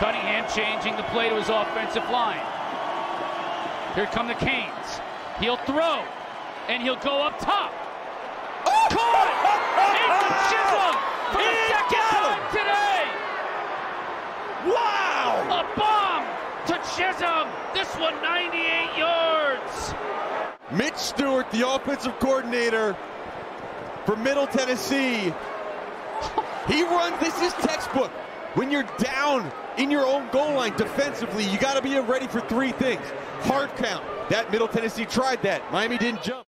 Cunningham changing the play to his offensive line. Here come the Canes. He'll throw, and he'll go up top. Oh! Caught! It's Chisolm for the He second time today. Wow! A bomb to Chisolm. This one 98 yards. Mitch Stewart, the offensive coordinator for Middle Tennessee. He runs, this is textbook. When you're down in your own goal line defensively, you got to be ready for three things. Hard count. That Middle Tennessee tried that. Miami didn't jump.